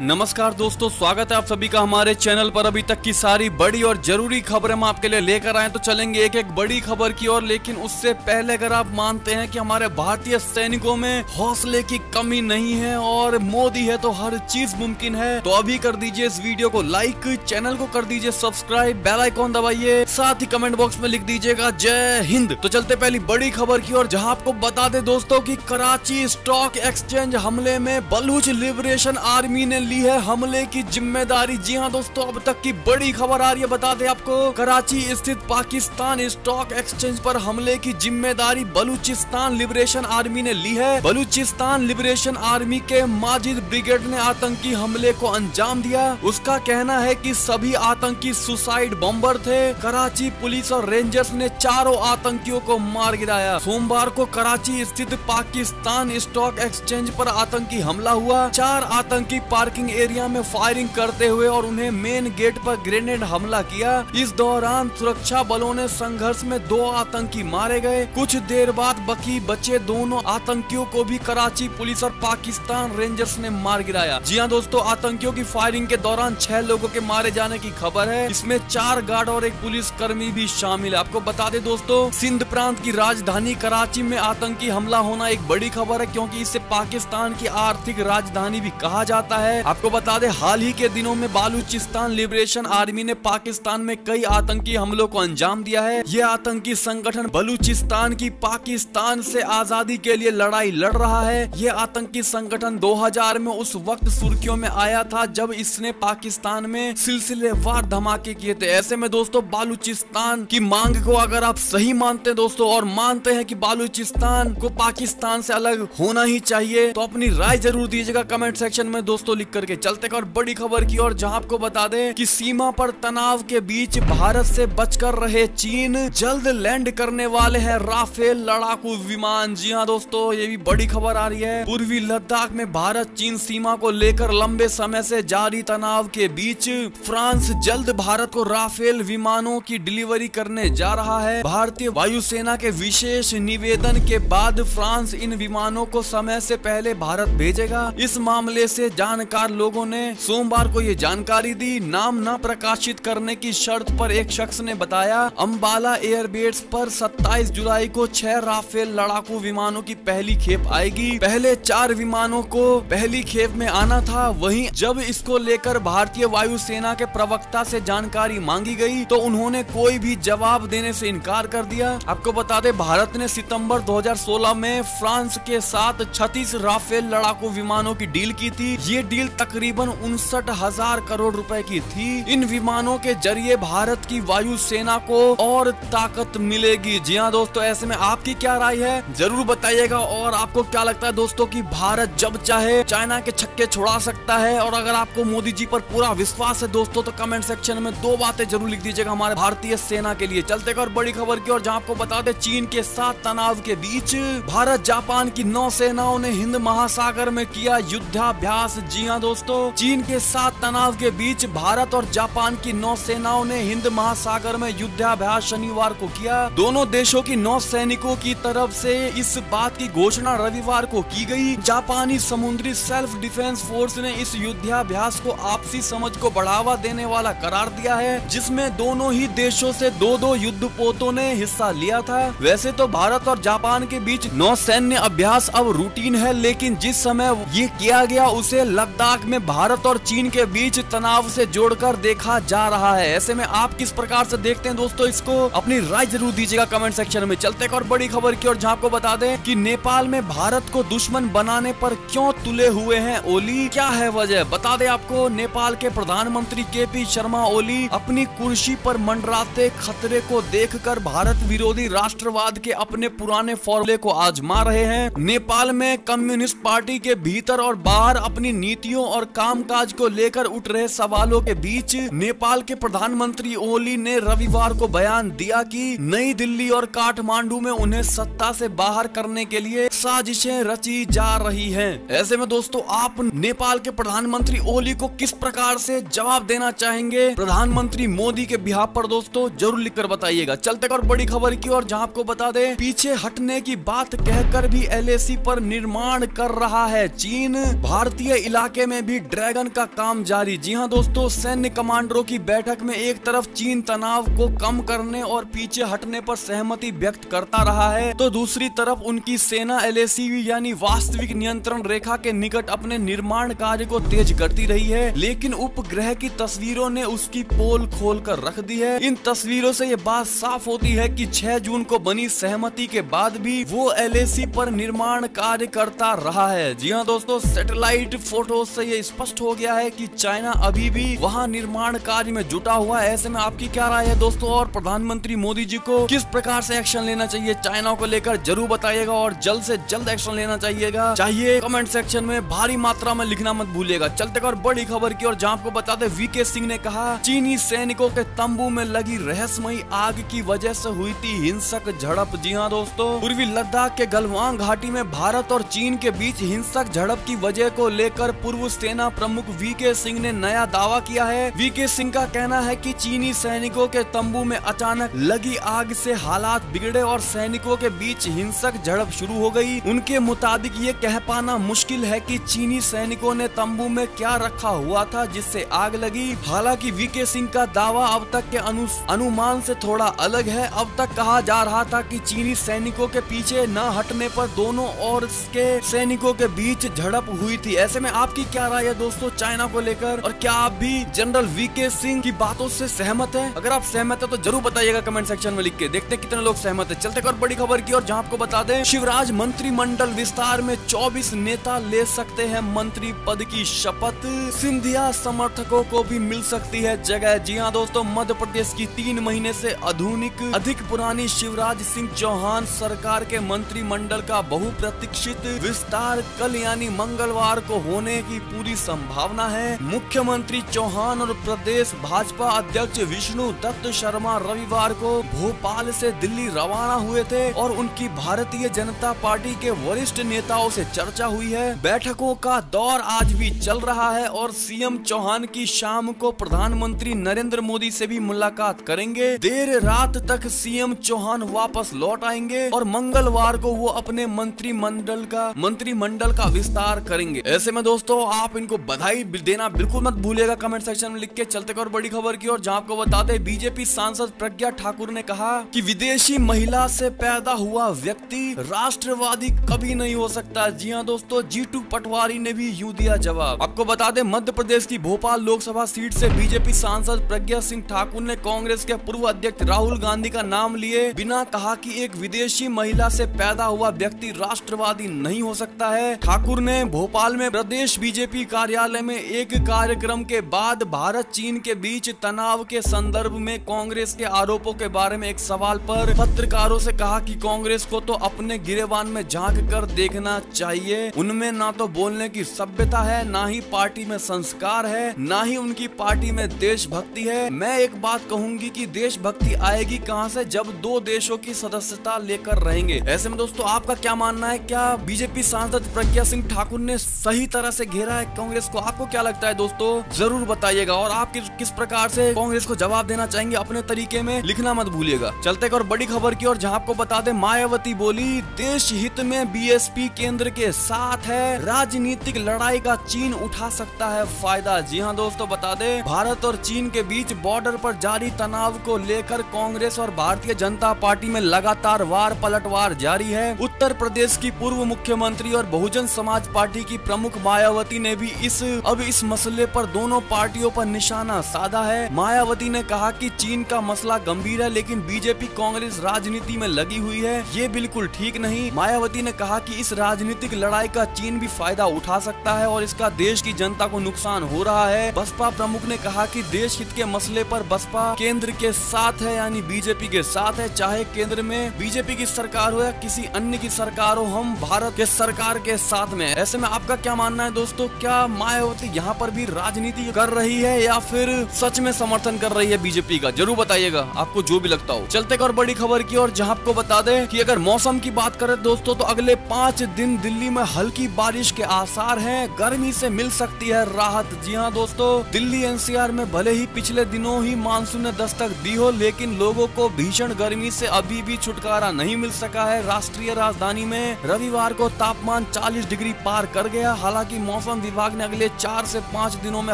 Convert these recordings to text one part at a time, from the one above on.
नमस्कार दोस्तों, स्वागत है आप सभी का हमारे चैनल पर। अभी तक की सारी बड़ी और ज़रूरी खबरें हम आपके लिए लेकर आए तो चलेंगे एक एक बड़ी खबर की ओर। लेकिन उससे पहले अगर आप मानते हैं कि हमारे भारतीय सैनिकों में हौसले की कमी नहीं है और मोदी है तो हर चीज़ मुमकिन है। तो अभी कर दीजिए इस वीडियो को लाइक, चैनल को कर दीजिए सब्सक्राइब बेलाइकॉन दबाइए, साथ ही कमेंट बॉक्स में लिख दीजिएगा जय हिंद। तो चलते पहली बड़ी खबर की ओर, जहाँ आपको बता दे दोस्तों की कराची स्टॉक एक्सचेंज हमले में बलूच लिबरेशन आर्मी ने ली है हमले की ज़िम्मेदारी। जी हाँ दोस्तों, अब तक की बड़ी खबर आ रही है, बता दे आपको। कराची स्थित पाकिस्तान स्टॉक एक्सचेंज पर हमले की ज़िम्मेदारी बलूचिस्तान लिबरेशन आर्मी ने ली है। बलूचिस्तान लिबरेशन आर्मी के माजिद ब्रिगेड ने आतंकी हमले को अंजाम दिया। उसका कहना है की सभी आतंकी सुसाइड बॉम्बर थे। कराची पुलिस और रेंजर्स ने चारों आतंकियों को मार गिराया। सोमवार को कराची स्थित पाकिस्तान स्टॉक एक्सचेंज पर आतंकी हमला हुआ। चार आतंकी पार्किंग एरिया में फायरिंग करते हुए और उन्हें मेन गेट पर ग्रेनेड हमला किया। इस दौरान सुरक्षा बलों ने संघर्ष में दो आतंकी मारे गए। कुछ देर बाद बकी बचे दोनों आतंकियों को भी कराची पुलिस और पाकिस्तान रेंजर्स ने मार गिराया। जी हाँ दोस्तों, आतंकियों की फायरिंग के दौरान छह लोगों के मारे जाने की खबर है। इसमें चार गार्ड और एक पुलिस कर्मी भी शामिल है। आपको बता दे दोस्तों, सिंध प्रांत की राजधानी कराची में आतंकी हमला होना एक बड़ी खबर है, क्योंकि इसे पाकिस्तान की आर्थिक राजधानी भी कहा जाता है। आपको बता दे, हाल ही के दिनों में बालूचिस्तान लिबरेशन आर्मी ने पाकिस्तान में कई आतंकी हमलों को अंजाम दिया है। ये आतंकी संगठन बलूचिस्तान की पाकिस्तान से आज़ादी के लिए लड़ाई लड़ रहा है। ये आतंकी संगठन 2000 में उस वक्त सुर्खियों में आया था जब इसने पाकिस्तान में सिलसिलेवार धमाके किए थे। ऐसे में दोस्तों, बालूचिस्तान की मांग को अगर आप सही मानते हैं दोस्तों, और मानते हैं कि बालूचिस्तान को पाकिस्तान से अलग होना ही चाहिए तो अपनी राय ज़रूर दीजिएगा कमेंट सेक्शन में। दोस्तों, लिख करके चलते और बड़ी खबर की और जहाँ आपको बता दें कि सीमा पर तनाव के बीच भारत से बचकर रहे चीन, जल्द लैंड करने वाले हैं राफेल लड़ाकू विमान। जी हाँ दोस्तों, ये भी बड़ी खबर आ रही है। पूर्वी लद्दाख में भारत चीन सीमा को लेकर लंबे समय से जारी तनाव के बीच फ्रांस जल्द भारत को राफेल विमानों की डिलीवरी करने जा रहा है। भारतीय वायुसेना के विशेष निवेदन के बाद फ्रांस इन विमानों को समय से पहले भारत भेजेगा। इस मामले से जानकार लोगों ने सोमवार को ये जानकारी दी। नाम न प्रकाशित करने की शर्त पर एक शख्स ने बताया अम्बाला एयरबेस पर 27 जुलाई को छह राफेल लड़ाकू विमानों की पहली खेप आएगी। पहले चार विमानों को पहली खेप में आना था। वहीं जब इसको लेकर भारतीय वायुसेना के प्रवक्ता से जानकारी मांगी गई तो उन्होंने कोई भी जवाब देने से इनकार कर दिया। आपको बता दें, भारत ने सितंबर 2016 में फ्रांस के साथ 36 राफेल लड़ाकू विमानों की डील की थी। ये डील तकरीबन उनसठ हज़ार करोड़ रुपए की थी। इन विमानों के ज़रिए भारत की वायु सेना को और ताकत मिलेगी। जी हाँ दोस्तों, ऐसे में आपकी क्या राय है? ज़रूर बताइएगा और आपको क्या लगता है दोस्तों की भारत जब चाहे चाइना के छक्के छुड़ा सकता है? और अगर आपको मोदी जी पर पूरा विश्वास है दोस्तों तो कमेंट सेक्शन में दो बातें ज़रूर लिख दीजिएगा हमारे भारतीय सेना के लिए। चलते और बड़ी खबर की और जहाँ आपको बता दे, चीन के साथ तनाव के बीच भारत जापान की नौ सेनाओं ने हिंद महासागर में किया युद्धाभ्यास। जी हाँ दोस्तों, चीन के साथ तनाव के बीच भारत और जापान की नौ सेनाओं ने हिंद महासागर में युद्धाभ्यास शनिवार को किया। दोनों देशों की नौ सैनिकों की तरफ़ से इस बात की घोषणा रविवार को की गई। जापानी समुद्री सेल्फ डिफेंस फोर्स ने इस युद्धाभ्यास को आपसी समझ को बढ़ावा देने वाला करार दिया है, जिसमें दोनों ही देशों से दो दो युद्ध पोतों ने हिस्सा लिया था। वैसे तो भारत और जापान के बीच नौ सैन्य अभ्यास अब रूटीन है, लेकिन जिस समय ये किया गया, उसे लद्दाख में भारत और चीन के बीच तनाव से जोड़कर देखा जा रहा है। ऐसे में आप किस प्रकार से देखते हैं दोस्तों इसको? अपनी राय ज़रूर दीजिएगा कमेंट सेक्शन में। चलते और बड़ी खबर की और जहाँ आपको बता दें कि नेपाल में भारत को दुश्मन बनाने पर क्यों तुले हुए हैं ओली? क्या है वजह? बता दें आपको, नेपाल के प्रधानमंत्री के पी शर्मा ओली अपनी कुर्सी पर मंडराते खतरे को देखकर भारत विरोधी राष्ट्रवाद के अपने पुराने फॉर्मूले को आजमा रहे हैं। नेपाल में कम्युनिस्ट पार्टी के भीतर और बाहर अपनी नीतियों और कामकाज को लेकर उठ रहे सवालों के बीच नेपाल के प्रधानमंत्री ओली ने रविवार को बयान दिया कि नई दिल्ली और काठमांडू में उन्हें सत्ता से बाहर करने के लिए साजिशें रची जा रही हैं। ऐसे में दोस्तों, आप नेपाल के प्रधानमंत्री ओली को किस प्रकार से जवाब देना चाहेंगे? प्रधानमंत्री मोदी के बिहार पर दोस्तों, ज़रूर लिखकर बताइएगा। चलते और बड़ी खबर की और जहाँ आपको बता दें, पीछे हटने की बात कहकर भी एल पर निर्माण कर रहा है चीन। भारतीय इलाके में भी ड्रैगन का काम जारी। जी हाँ दोस्तों, सैन्य कमांडरों की बैठक में एक तरफ़ चीन तनाव को कम करने और पीछे हटने पर सहमति व्यक्त करता रहा है तो दूसरी तरफ़ उनकी सेना एल यानी वास्तविक नियंत्रण रेखा के निकट अपने निर्माण कार्य को तेज करती रही है, लेकिन उपग्रह की तस्वीरों ने उसकी पोल खोल कर रख दी है। इन तस्वीरों से ये बात साफ़ होती है कि 6 जून को बनी सहमति के बाद भी वो एल पर निर्माण कार्य करता रहा है। जी हाँ दोस्तों, सैटेलाइट फ़ोटो से ये स्पष्ट हो गया है कि चाइना अभी भी वहाँ निर्माण कार्य में जुटा हुआ है। ऐसे में आपकी क्या राय है दोस्तों? और प्रधानमंत्री मोदी जी को किस प्रकार से एक्शन लेना चाहिए? चाइना को लेकर ज़रूर बताइएगा और जल्द से जल्द एक्शन लेना चाहिएगा। चाहिए कमेंट सेक्शन में भारी मात्रा में लिखना मत भूलिएगा। चलते और बड़ी खबर की और जहाँ आपको बता दे वीके सिंह ने कहा, चीनी सैनिकों के तंबू में लगी रहस्यमयी आग की वजह से हुई थी हिंसक झड़प। जी हाँ दोस्तों, पूर्वी लद्दाख के गलवान घाटी में भारत और चीन के बीच हिंसक झड़प की वजह को लेकर पूर्व सेना प्रमुख वी के सिंह ने नया दावा किया है। वी के सिंह का कहना है कि चीनी सैनिकों के तंबू में अचानक लगी आग से हालात बिगड़े और सैनिकों के बीच हिंसक झड़प शुरू हो गई। उनके मुताबिक ये कह पाना मुश्किल है कि चीनी सैनिकों ने तंबू में क्या रखा हुआ था जिससे आग लगी। हालाँकि वी के सिंह का दावा अब तक के अनु, अनुमान से थोड़ा अलग है। अब तक कहा जा रहा था कि चीनी सैनिकों के पीछे न हटने पर दोनों और के सैनिकों के बीच झड़प हुई थी। ऐसे में आपकी क्या राय है दोस्तों चाइना को लेकर? और क्या आप भी जनरल वी के सिंह की बातों से सहमत है? अगर आप सहमत है तो ज़रूर बताइएगा कमेंट सेक्शन में लिख के। देखते कितने लोग सहमत है। चलते कर बड़ी खबर की और जहाँ आपको बता दें, शिवराज मंत्रिमंडल विस्तार में 24 नेता ले सकते हैं। मंत्री पद की शपथ सिंधिया समर्थकों को भी मिल सकती है जगह। जी हाँ दोस्तों, मध्य प्रदेश की तीन महीने से आधुनिक, अधिक पुरानी शिवराज सिंह चौहान सरकार के मंत्रिमंडल का बहुप्रतीक्षित विस्तार। कल यानी मंगलवार को होने की पूरी संभावना है। मुख्यमंत्री चौहान और प्रदेश भाजपा अध्यक्ष विष्णु दत्त शर्मा रविवार को भोपाल से दिल्ली रवाना हुए थे और उनकी भारतीय जनता पार्टी के वरिष्ठ नेताओं से चर्चा हुई है। बैठकों का दौर आज भी चल रहा है और सीएम चौहान की शाम को प्रधानमंत्री नरेंद्र मोदी से भी मुलाकात करेंगे। देर रात तक सीएम चौहान वापस लौट आएँगे और मंगलवार को वो अपने मंत्रिमंडल का मंत्रिमंडल का विस्तार करेंगे। ऐसे में दोस्तों आप इनको बधाई देना बिल्कुल मत भूलिएगा कमेंट सेक्शन में लिख के चलते और बड़ी खबर की और जहाँ आपको बता दे बीजेपी सांसद प्रज्ञा ठाकुर ने कहा कि विदेशी महिला से पैदा हुआ व्यक्ति राष्ट्रवादी कभी नहीं हो सकता। जी हाँ दोस्तों जीटू पटवारी ने भी यूँ दिया जवाब। आपको बता दें मध्य प्रदेश की भोपाल लोकसभा सीट से बीजेपी सांसद प्रज्ञा सिंह ठाकुर ने कांग्रेस के पूर्व अध्यक्ष राहुल गांधी का नाम लिए बिना कहा कि एक विदेशी महिला से पैदा हुआ व्यक्ति राष्ट्रवादी नहीं हो सकता है। ठाकुर ने भोपाल में प्रदेश बीजेपी कार्यालय में एक कार्यक्रम के बाद भारत चीन के बीच तनाव के संदर्भ में कांग्रेस के आरोपों के बारे में एक सवाल पर पत्रकारों से कहा कि कांग्रेस को तो अपने गिरेवान में झाँक कर देखना चाहिए। उनमें ना तो बोलने की सभ्यता है, ना ही पार्टी में संस्कार है, ना ही उनकी पार्टी में देशभक्ति है। मैं एक बात कहूँगी की देशभक्ति आएगी कहाँ से? जब दो देशों की सदस्यता लेकर रहेंगे। ऐसे में दोस्तों, आपका क्या मानना है? क्या बीजेपी सांसद प्रज्ञा सिंह ठाकुर ने सही तरह से घेरा है कांग्रेस को आपको क्या लगता है दोस्तों? ज़रूर बताइएगा और आप किस, किस प्रकार से कांग्रेस को जवाब देना चाहेंगे अपने तरीके में लिखना मत भूलिएगा। चलते एक और बड़ी खबर की और जहाँ आपको बता दे मायावती बोली देश हित में बीएसपी केंद्र के साथ है राजनीतिक लड़ाई का चीन उठा सकता है फ़ायदा। जी हाँ दोस्तों बता दे भारत और चीन के बीच बॉर्डर पर जारी तनाव को लेकर कांग्रेस और भारतीय जनता पार्टी में लगातार वार पलटवार जारी है। उत्तर प्रदेश की पूर्व मुख्यमंत्री और बहुजन समाज पार्टी की प्रमुख मायावती ने भी इस, अब इस मसले पर दोनों पार्टियों पर निशाना साधा है। मायावती ने कहा कि चीन का मसला गंभीर है, लेकिन बीजेपी कांग्रेस राजनीति में लगी हुई है। ये बिल्कुल ठीक नहीं। मायावती ने कहा कि इस राजनीतिक लड़ाई का चीन भी फ़ायदा उठा सकता है और इसका देश की जनता को नुकसान हो रहा है। बसपा प्रमुख ने कहा कि देश हित के मसले पर बसपा केंद्र के साथ है, यानी बीजेपी के साथ है, चाहे केंद्र में बीजेपी की सरकार हो या किसी अन्य की सरकार हो, हम भारत के सरकार के साथ में ऐसे में आपका क्या मानना है दोस्तों? क्या मायावती यहाँ पर भी राजनीति कर रही है या फिर सच में समर्थन कर रही है बीजेपी का? ज़रूर बताइएगा, आपको जो भी लगता हो। चलते और बड़ी खबर की और जहाँ आपको बता दें कि अगर मौसम की बात करें दोस्तों तो अगले पाँच दिन दिल्ली में हल्की बारिश के आसार हैं। गर्मी से मिल सकती है राहत। जी हाँ दोस्तों, दिल्ली एनसीआर में भले ही पिछले दिनों ही मानसून ने दस्तक दी हो, लेकिन लोगों को भीषण गर्मी से अभी भी छुटकारा नहीं मिल सका है। राष्ट्रीय राजधानी में रविवार को तापमान 40 डिग्री पार कर गया। हालाँकि मौसम विभाग ने अगले चार से पाँच दिनों में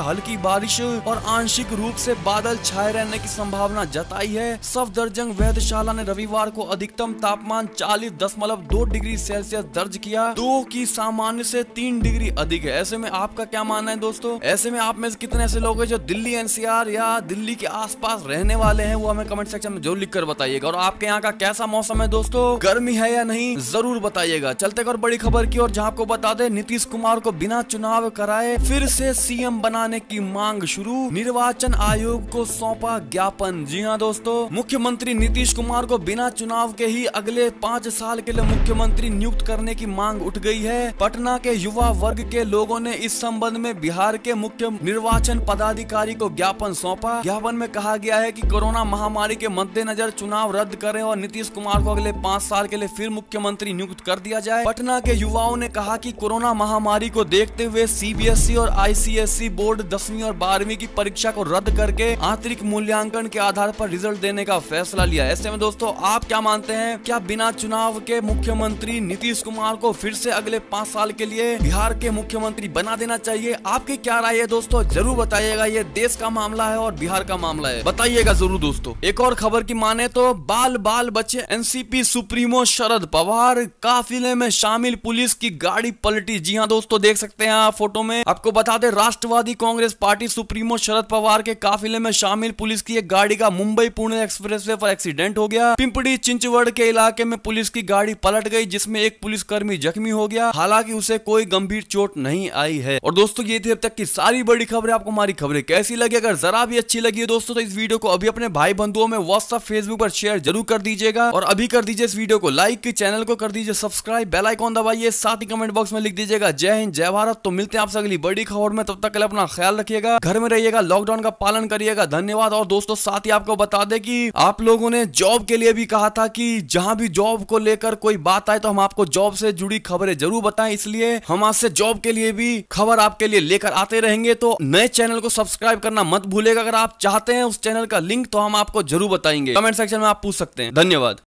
हल्की बारिश और आंशिक रूप से बादल छाए रहने की संभावना जताई है। सफदरजंग वैधशाला ने रविवार को अधिकतम तापमान चालीस दशमलव दो डिग्री सेल्सियस दर्ज किया। दो की सामान्य से तीन डिग्री अधिक है। ऐसे में आपका क्या मानना है दोस्तों? ऐसे में आप में कितने ऐसे लोग हैं जो दिल्ली एनसीआर या दिल्ली के आसपास रहने वाले हैं, वो हमें कमेंट सेक्शन में ज़रूर लिख कर बताइएगा। और आपके यहाँ का कैसा मौसम है दोस्तों? गर्मी है या नहीं, ज़रूर बताइएगा। चलते और बड़ी खबर की और जहाँ आपको बता दे, नीतीश कुमार को बिना चुनाव कराए, फिर से सीएम बनाने की मांग शुरू। निर्वाचन आयोग को सौंपा ज्ञापन। जी हाँ दोस्तों, मुख्यमंत्री नीतीश कुमार को बिना चुनाव के ही अगले पाँच साल के लिए मुख्यमंत्री नियुक्त करने की मांग उठ गई है। पटना के युवा वर्ग के लोगों ने इस संबंध में बिहार के मुख्य निर्वाचन पदाधिकारी को ज्ञापन सौंपा। ज्ञापन में कहा गया है कि कोरोना महामारी के मद्देनजर चुनाव रद्द करें और नीतीश कुमार को अगले पाँच साल के लिए फिर मुख्यमंत्री नियुक्त कर दिया जाए। पटना के युवाओं ने कहा कि कोरोना महामारी को देखते हुए सीबीएसई और आईसीएसई बोर्ड दसवीं और बारहवीं की परीक्षा को रद्द करके आंतरिक मूल्यांकन के आधार पर रिज़ल्ट देने का फैसला लिया ऐसे में दोस्तों, आप क्या मानते हैं? क्या बिना चुनाव के मुख्यमंत्री नीतीश कुमार को फिर से अगले पाँच साल के लिए बिहार के मुख्यमंत्री बना देना चाहिए? आपकी क्या राय है दोस्तों? ज़रूर बताइएगा। ये देश का मामला है और बिहार का मामला है। बताइएगा ज़रूर दोस्तों। एक और खबर की माने तो बाल बाल बच्चे एनसीपी सुप्रीमो शरद पवार, काफिले में शामिल पुलिस की गाड़ी पलटी। जी हाँ दोस्तों, देख सकते हैं फ़ोटो में आपको बता दे, Rashtravadi Congress party supremo Sharad Pawar के काफिले में शामिल पुलिस की एक गाड़ी का मुंबई पुणे एक्सप्रेस पर एक्सीडेंट हो गया। पिंपड़ी चिंचवड़ के इलाके में पुलिस की गाड़ी पलट गई, जिसमें एक पुलिसकर्मी जख्मी हो गया। हालाँकि उसे कोई गंभीर चोट नहीं आई है। और दोस्तों, ये थी अब तक की सारी बड़ी खबरें। आपको हमारी खबरें कैसी लगी? अगर जरा भी अच्छी लगी है दोस्तों तो इस वीडियो को अभी अपने भाई बंधुओं में व्हाट्सअप फेसबुक पर शेयर ज़रूर कर दीजिएगा। और अभी कर दीजिए इस वीडियो को लाइक चैनल को कर दीजिए सब्सक्राइब बेल आइकॉन दबाइए। साथ ही कमेंट बॉक्स में लिख दीजिएगा, जय हिंद, जय भारत। तो मिलते हैं आपसे अगली बड़ी खबर में। तब तक के लिए अपना ख्याल रखिएगा, घर में रहिएगा लॉकडाउन का पालन करिएगा। धन्यवाद। और दोस्तों, साथ ही आपको बता दें कि आप लोगों ने जॉब के लिए भी कहा था कि जहाँ भी जॉब को लेकर कोई बात आए तो हम आपको जॉब से जुड़ी खबरें ज़रूर बताएँ। इसलिए हम आज से जॉब के लिए भी खबर आपके लिए लेकर आते रहेंगे। तो नए चैनल को सब्सक्राइब करना मत भूलेगा अगर आप चाहते हैं उस चैनल का लिंक तो हम आपको ज़रूर बताएँगे। कमेंट सेक्शन में आप पूछ सकते हैं। धन्यवाद।